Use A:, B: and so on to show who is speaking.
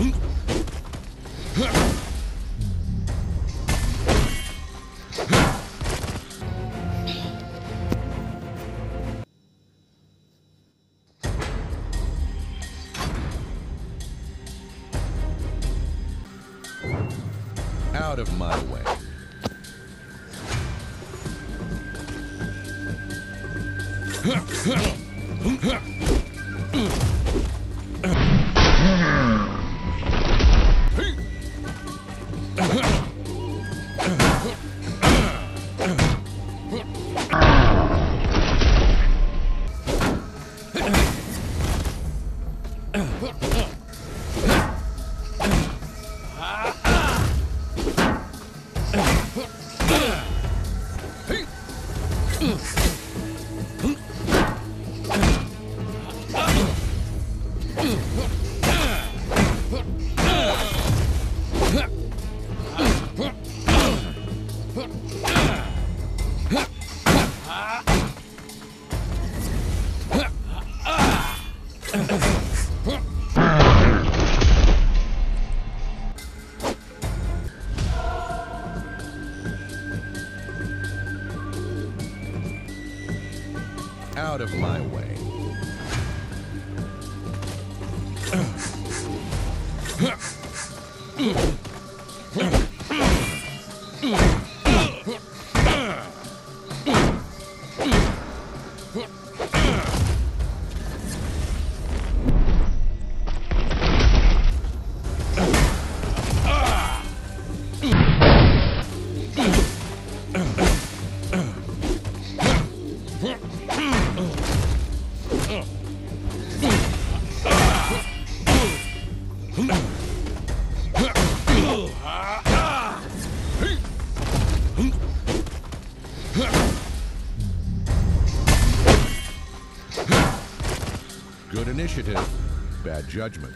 A: Out of my way. Uh-huh. Out of my way. Good initiative, bad judgment.